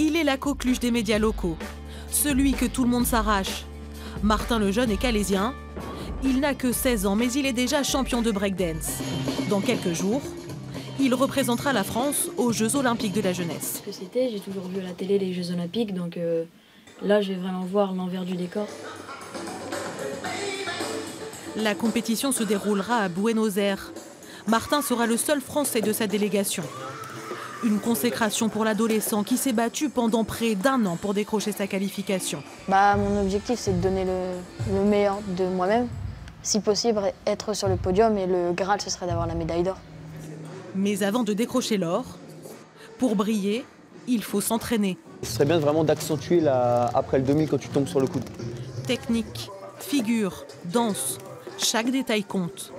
Il est la coqueluche des médias locaux, celui que tout le monde s'arrache. Martin le Jeune est calésien. Il n'a que 16 ans, mais il est déjà champion de breakdance. Dans quelques jours, il représentera la France aux Jeux Olympiques de la jeunesse. Ce que c'était, j'ai toujours vu à la télé les Jeux Olympiques, donc euh, là je vais vraiment voir l'envers du décor. La compétition se déroulera à Buenos Aires. Martin sera le seul Français de sa délégation. Une consécration pour l'adolescent qui s'est battu pendant près d'un an pour décrocher sa qualification. Bah, mon objectif, c'est de donner le, le meilleur de moi-même. Si possible, être sur le podium et le Graal, ce serait d'avoir la médaille d'or. Mais avant de décrocher l'or, pour briller, il faut s'entraîner. Ce serait bien vraiment d'accentuer la- après le 2000 quand tu tombes sur le coude. Technique, figure, danse, chaque détail compte.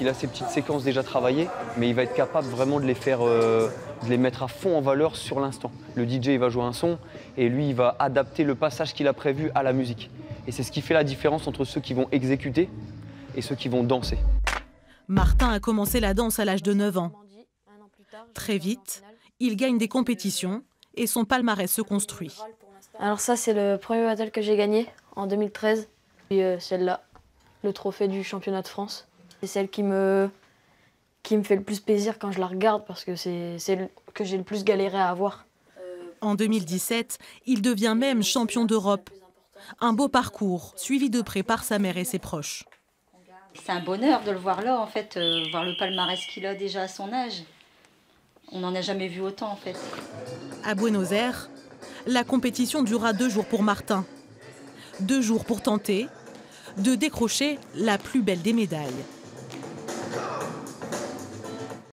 Il a ses petites séquences déjà travaillées, mais il va être capable vraiment de les faire, euh, de les mettre à fond en valeur sur l'instant. Le DJ il va jouer un son et lui il va adapter le passage qu'il a prévu à la musique. Et c'est ce qui fait la différence entre ceux qui vont exécuter et ceux qui vont danser. Martin a commencé la danse à l'âge de 9 ans. Très vite, il gagne des compétitions et son palmarès se construit. Alors ça, c'est le premier battle que j'ai gagné en 2013. Puis euh, celle-là, le trophée du championnat de France. C'est celle qui me, qui me fait le plus plaisir quand je la regarde parce que c'est celle que j'ai le plus galéré à avoir. En 2017, il devient même champion d'Europe. Un beau parcours, suivi de près par sa mère et ses proches. C'est un bonheur de le voir là, en fait, euh, voir le palmarès qu'il a déjà à son âge. On n'en a jamais vu autant, en fait. À Buenos Aires, la compétition durera deux jours pour Martin. Deux jours pour tenter de décrocher la plus belle des médailles. go.